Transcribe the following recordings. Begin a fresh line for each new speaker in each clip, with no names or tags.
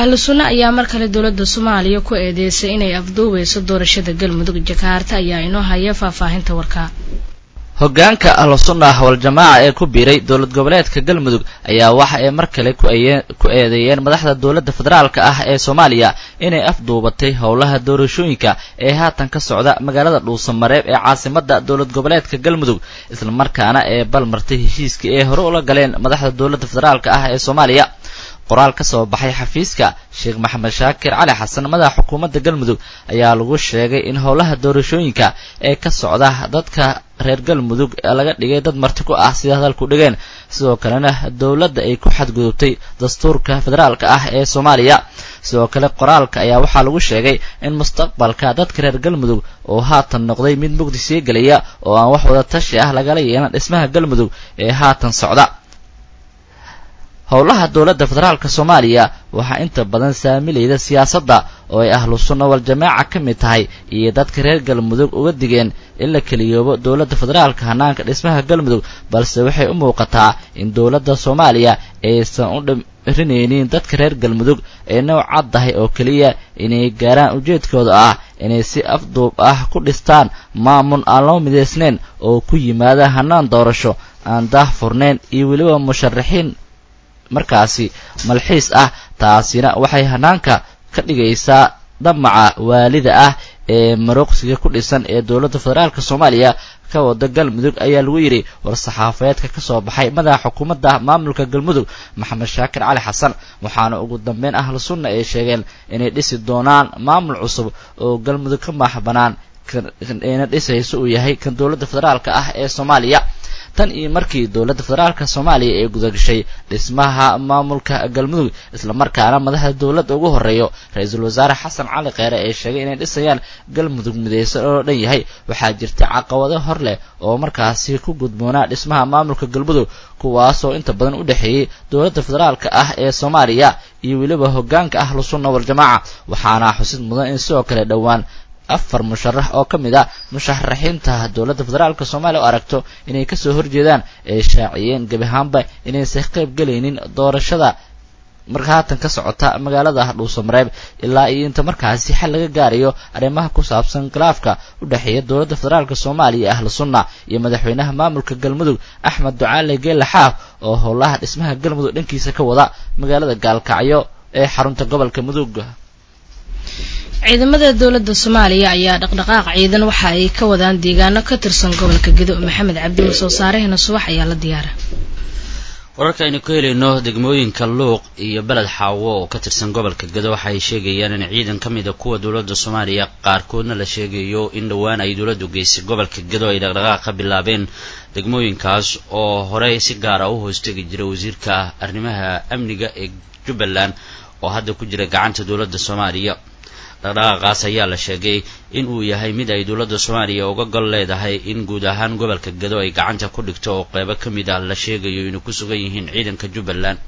ahlu sunna ayaa mar kale dowladda soomaaliya ku eedeysay inay afduubeyso doorashada galmudug jakaarta ayaa inoo haya faahfaahinta warkaa
hoggaanka ahlu sunnah wal-jamaaca ee ku biiray dowlad goboleedka galmudug ayaa waxa ay mar kale ku eedeeyeen madaxda dowladda federaalka ah ee soomaaliya inay afduubatay howlaha doorashooyinka ee haatan ka socda magaalada dhuusamareeb ee caasimadda dowlad goboleedka galmudug islamarkaana ee balmartay heshiiskii ay hore ula galeen madaxda dowladda federaalka ah ee soomaaliya qoraal ka soo baxay xafiiska sheekh maxamed shaakir cali xasan madaxa xukuumadda galmudug ayaa lagu sheegay in howlaha doorashooyinka ee ka socda dadka reer galmudug laga dhigay dad marti ku ah sida hadalku dhigeen. Sidoo kalena dowladda ay ku xadgudubtay dastuurka federaalka ah ee soomaaliya. Sidoo kale qoraalka ayaa waxaa lagu sheegay in mustaqbalka dadka reer galmudug oo haatan noqday mid mugdi sii gelaya oo aan wax wada tashi ah lagala yeelan dhismaha galmudug ee haatan socda howlaha dowladda federaalka soomaaliya waxaa inta badan saamilayda siyaasadda oo ay ahlu sunna wal-jamaaca ka mid tahay iyo dadka reer galmudug uga digeen in la keliyoobo dowladda federaalka hanaanka dhismaha galmudug balse waxay u muuqataa in dowladda soomaaliya aysan u dhirinaynin dadka reer galmudug ay nooc caddahay oo keliya inay gaaraan ujeedkooda ah inay si afduub ah ku dhistaan maamul aan loo midaysnayn oo ku yimaada hanaan doorasho aan daah furnayn iyo weliba musharaxiin markaasi malxiis ah taasina waxay hanaanka ka dhigaysaa damaca waalida ah ee maroqsiga ku dhisan ee dowladda federaalka soomaaliya. Ka wada galmudug ayaa lagu yidhi war-saxaafadeedka ka soo baxay madaxa xukuumadda maamulka galmudug maxamed shaakir cali xasan waxaana ugu dambeyn ahlu sunna ay sheegeen inay dhisi doonaan maamul cusub oo galmudug ka maax banaan ayna dhisayso uu yahay kan dowladda federaalka ah ee soomaaliya tan iyo markii dowladda federaalka soomaaliya ee gudagashay dhismaha maamulka galmudug islamarkaana madaxda dowladda ugu horreeyo ra'iisul wasaare xasan cali kheyre ee sheegay inay dhisayaan galmudug midaysan oo dhan yahay. Waxaa jirta caqabado hor leh oo markaasi ku gudboonaa dhismaha maamulka galmudug kuwaasoo inta badan u dhexeeyey dowladda federaalka ah ee soomaaliya iyo weliba hoggaanka ahlu sunna wal-jamaaca waxaana xusid mudan in sidoo kale dhowaan afar musharax oo ka mid ah musharaxiinta dowladda federaalka soomaaliya oo aragto inay ka soo horjeedaan ay shaaciyeen gebi ahaanba inaysan qayb gelaynin doorashada marka haatan ka socota magaalada dhuusamareeb ilaa iyo inta markaasi xal laga gaarayo arrimaha ku saabsan khilaafka u dhexeeya dowladda federaalka soomaaliya ahlu sunna iyo madaxweynaha maamulka galmudug axmed ducaale geelle xaaf oo howlaha dhismaha galmudug dhankiisa ka wada magaalada gaalkacyo ee xarunta gobolka mudug
ciidamada dowladda soomaaliya ayaa dhaqdhaqaaq ciidan waxa ay ka wadaan deegaano ka tirsan gobolka gedo maxamed cabdi soo saaraheena subax ayaa la diyaara.
Wararka aynu ka helayno degmooyinka luuq iyo beled xaawo oo ka tirsan gobolka gedo waxa ay sheegayaan in ciidan ka mid a kuwa dowladda soomaaliya qaarkoodna la sheegayo in dhowaan ay dowladdu geysay gobolka gedo ay dhaqdhaqaaq ka bilaabeen degmooyinkaas oo horey si gaara u hoostegi jira wasiirka arrimaha amniga ee jubbaland oo hadda ku jira gacanta dowladda soomaaliya dhaqdhaqaaqaas ayaa la sheegay in uu yahay mid ay dowladda soomaaliya uga gol leedahay in guud ahaan gobolka gedo ay gacanta ku dhigto oo qeybo ka mid ah la sheegayo inay ku sugan yihiin ciidanka jubbaland.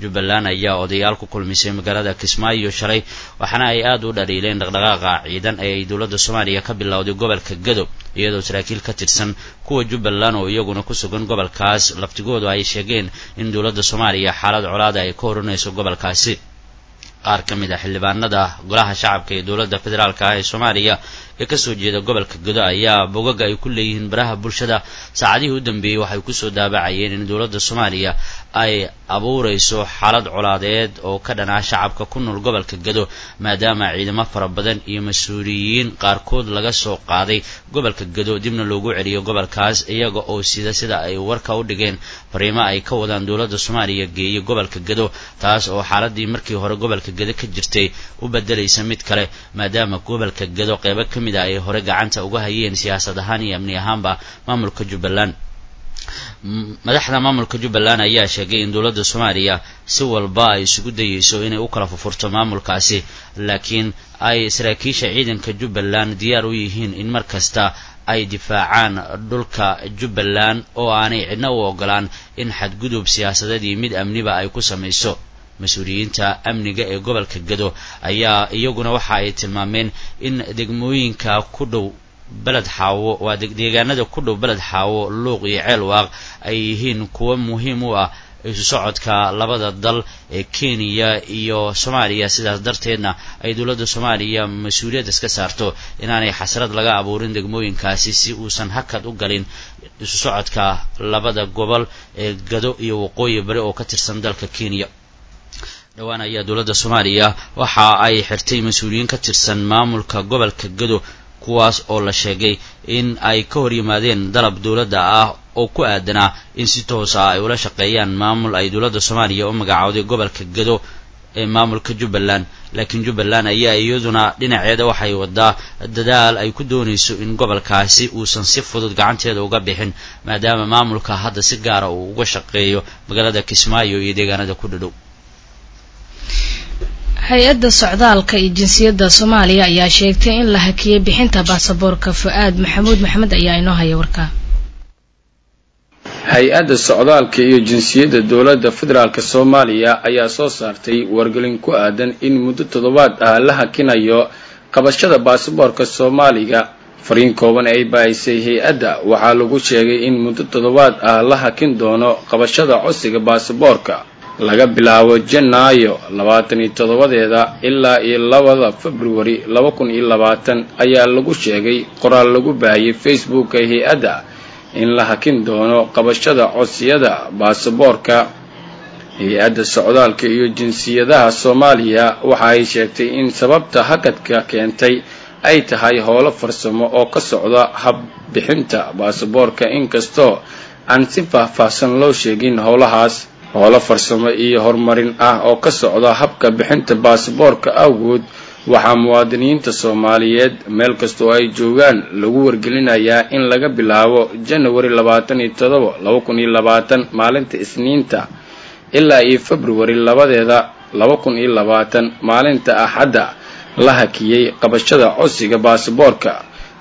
Jubbaland ayaa odayaal ku kulmisay magaalada kismaayo shalay waxaana ay aada u dhaliileen dhaqdhaqaaqa ciidan ee ay dowladda soomaaliya ka bilowday gobolka gedo iyadoo saraakiil ka tirsan kuwa jubbaland oo iyaguna ku sugan gobolkaas. Laftigoodu ay sheegeen in dowladda soomaaliya xaalad colaada ay ka horanayso gobolkaasi qaar ka mid ah xildhibaanada golaha shacabka ee dowladda federaalka ah ee soomaaliya ee ka soo jeeda gobolka godo ayaa bogaga ay ku leeyihiin baraha bulshada. Saacadihii u dambeeyey waxay ku soo daabacayeen in dowladda soomaaliya ay abuurayso xaalad colaadeed oo ka dhanaa shacabka ku nool gobolka gado maadaama ciidamo fara badan iyo mas'uuliyiin qaarkood laga soo qaaday gobolka gado. Dibna loogu celiyo gobolkaas iyaga oo sida sida ay warka u dhigeen fariimo ay ka wadaan dowladda soomaaliya geeyay gobolka gado taas oo xaaladii markii hore gobolka gado ka jirtay u bedelaysa mid kale maadaama gobolka gado qeybo ka mid a ay hore gacanta uga hayeen siyaasad ahaan iyo amni ahaanba maamulka jubbaland madaxda maamulka jubbaland ayaa sheegay in dowladda soomaaliya si walba ay isugu dayeyso inay u kala fufurto maamulkaasi laakiin ay saraakiisha ciidanka jubbaland diyaar u yihiin in mar kasta ay difaacaan dhulka jubbaland oo aanay cidna u ogolaan in xadgudub siyaasadeed iyo mid amniba ay ku samayso. Mas'uuliyiinta amniga ee gobolka gado ayaa iyaguna waxa ay tilmaameen in degmooyinka ku dhow beled xaawo. Waa deegaanada ku dhow beled xaawo luuq iyo ceel waaq ay yihiin kuwo muhiim u ah isu socodka labada dal ee kenya iyo soomaaliya. Sidaas darteedna ay dowladda soomaaliya mas'uuliyad iska saarto inaanay xasrad laga abuurin degmooyinkaasi si uusan hakad u galin isu socodka labada gobol ee gado iyo waqooyi bari oo ka tirsan dalka kenya. Dhowaan ayaa dowladda soomaaliya waxa ay xirtay mas'uuliyiin ka tirsan maamulka gobolka gado kuwaas oo la sheegay in ay ka hor yimaadeen dalab dowladda ah oo ku aadanaa in si toos ah ay ula shaqeeyaan maamul ay dowladda soomaaliya u magacowday gobolka gado ee maamulka jubbaland. Laakiin jubbaland ayaa iyaduna dhinaceeda waxay wadaa dadaal ay ku doonayso in gobolkaasi uusan si fudud gacanteeda uga bixin maadaama maamulka hadda si gaara uu uga shaqeeyo magaalada kismaayo iyo deegaanada ku dhadhow
hay'adda socdaalka iyo jinsiyadda soomaaliya ayaa sheegtay in la hakiyay bixinta baasaboorka fu-aad maxamuud maxamed ayaa inoo haya warkaa
hay'adda socdaalka iyo jinsiyadda dowladda federaalk soomaaliya ayaa soo saartay wargelin ku aadan in muddo toddobaad ah la hakinayo qabashada baasaboorka soomaaliga. Fariin kooban ay baahisay hay'adda waxaa lagu sheegay in muddo toddobaad ah la hakin doono qabashada codsiga baasaboorka laga bilaabo janaayo labaatan iyo toddobadeeda ilaa iyo labada februari laba kun iyo labaatan ayaa lagu sheegay qoraal lagu baahiyey facebooka hay'adda in la hakin doono qabashada codsiyada baasaboorka. Hay'adda socdaalka iyo jinsiyadaha soomaaliya waxa ay sheegtay in sababta hakadka keentay ay tahay howlo farsamo oo ka socda hab bixinta baasaboorka inkastoo aan si faahfaahsan loo sheegin howlahaas howlo farsamo iyo horumarin ah oo ka socda habka bixinta baasaboorka awgood waxaa muwaadiniinta soomaaliyeed meel kastoo ay joogaan lagu wargelinayaa in laga bilaabo janawari labaatan iyo todoba laba kun iyo labaatan maalinta isniinta ilaa iyo februari labadeeda laba kun iyo labaatan maalinta axadda la hakiyey qabashada codsiga baasaboorka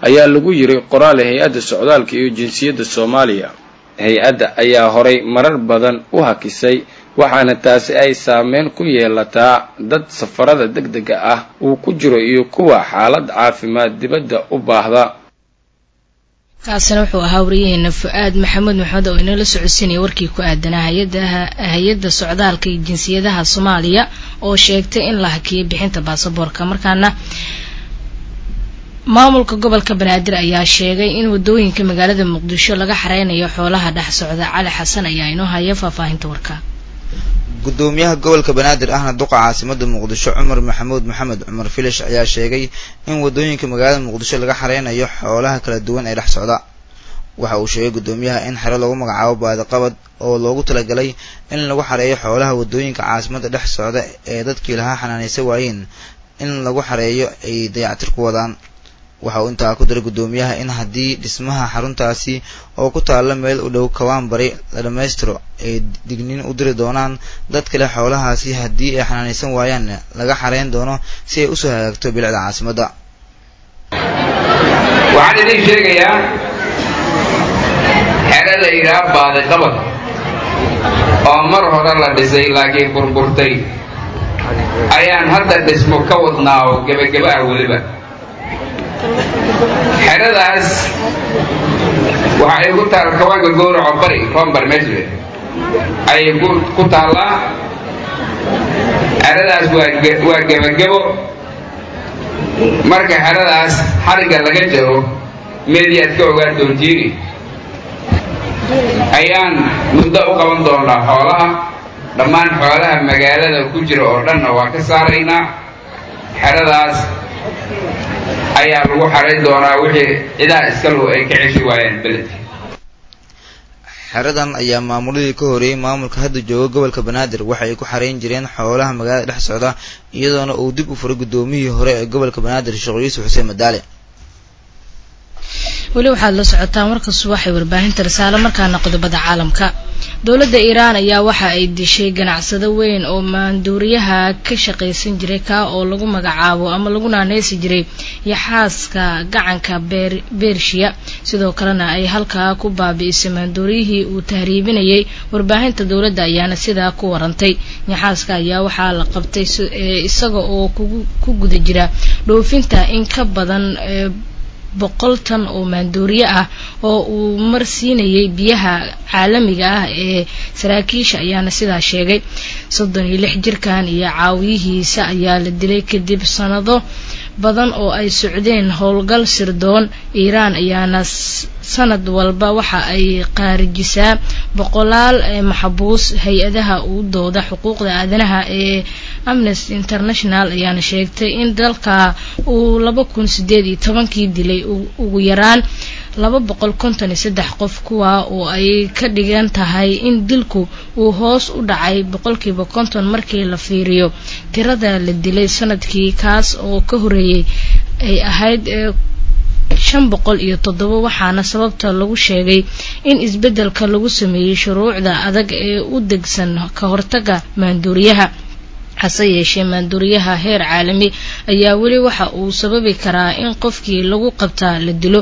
ayaa lagu yiri qoraal hay'adda socdaalka iyo jinsiyadda soomaaliya hay'adda ayaa horay marar badan u hakisay waxaana taasi ay saameyn ku yeelataa dad safarada deg dega ah uu ku jiro iyo kuwa xaalad caafimaad dibadda u baahda.
Kaasina wuxuu ahaa wariyaheena fu-aad maxamuud maxamed oo inala socodsiinaya warkii ku aadanaa hay'adaha hay'adda socdaalka iyo jinsiyadaha soomaaliya oo sheegtay in la hakiyay bixinta baasaboorka. Markaana maamulka gobolka banaadir ayaa sheegay in waddooyinka magaalada muqdisho laga xareynayo xoolaha dhex socda. Cali xasan ayaa inoo haya faahfaahinta warka.
Gudoomiyaha gobolka banaadir ahna duqa caasimada muqdisho cumar maxamuud maxamed cumar filish ayaa sheegay in waddooyinka magaalada muqdisho laga xareynayo xoolaha kala duwan ee dhex socda. Waxa uu sheegay gudoomiyaha in xero lagu magacaabo baadiqabad oo loogu talagalay in lagu xareeyo xoolaha waddooyinka caasimada dhex socda ee dadkii lahaa xanaanaysa waayeen in lagu xareeyo ay dayactir ku wadaan waxa uu intaa ku daray gudoomiyaha in haddii dhismaha xaruntaasi oo ku taalla meel u dhow kawaan bari la dhammaystiro ay digniin u diri doonaan dad kale xoolahaasi haddii ay xanaanaysan waayaan laga xareyn doono si ay u soo hagaagto bilicda caasimadda
waxaan idin sheegayaa xero la yidhaha baadiqabad oo mar hore la dhisay laakiin burburtay. Ayaan hadda dhismo ka wadnaa oo gebageba weliba xeradaas waxa ay ku taal kawaanka gowraco bari rombar meesha. Ayay ku taallaa xeradaas waa gebagebo. Marka xeradaas xarigga laga jaro meediyaad ka ogaan doontiini. Ayaan muddo u qaban doonaa xoolaha. Dhammaan xoolaha magaalada ku jira oo dhanna waa ka saaraynaa xeradaas ayaa lagu xarayn doonaa wixii cidaa iskalu ay ka ceshi waayeen beledka
xeradan ayaa maamuladii ka horeeyey maamulka hadda jooga gobolka banaadir. Waxa ay ku xareyn jireen xoolaha magaalada dhex socda iyadoona uu dib u furay guddoomiyihii hore ee gobolka banaadir sheekh yuusuf xuseen madaale.
Weli waxaad la socotaan warka subax ee warbaahinta risaale markaana qodobada caalamka dowladda iiraan ayaa waxa ay dishay ganacsado weyn oo maanduuriyaha ka shaqaysan jiray kaa oo lagu magacaabo ama lagu naaneysi jiray yaxaaska gacanka beershiya sidoo kalena ay halkaa ku baabi'isay maanduuriyihii uu tahriibinayay. Warbaahinta dowladda ayaana sidaa ku warantay. Yaxaaska ayaa waxaa la qabtay isaga oo ku guda jira dhoofinta in ka badan boqol tan oo maanduuriye ah oo uu marsiinayay biyaha caalamiga ah ee saraakiisha ayaana sidaa sheegay. Soddon iyo lix jirkan iyo caawiyihiisa ayaa la dilay kadib sanado badan oo ay socdeen howlgal sirdoon. Iiraan ayaana sanad walba waxa ay qaarijisaa boqolaal maxbuus hay'adaha u dooda xuquuqda aadanaha ee amnesty international ayaana sheegtay in dalka uu laba kun sideed iyo tobankii dilay ugu yaraan laba boqol konton iyo saddex qof kuwa oo ay ka dhigan tahay in dilku uu hoos u dhacay boqolkiiba konton markii la fiiriyo. Tirada la dilay sannadkii kaas oo ka horeeyey ay ahayd shan boqol iyo toddoba waxaana sababta lagu sheegay in isbeddelka lagu sameeyey shuruucda adag ee u degsan ka hortaga maanduuriyaha hase yeeshee maanduuriyaha heer caalami ayaa weli waxa uu sababi karaa in qofkii lagu qabtaa la dilo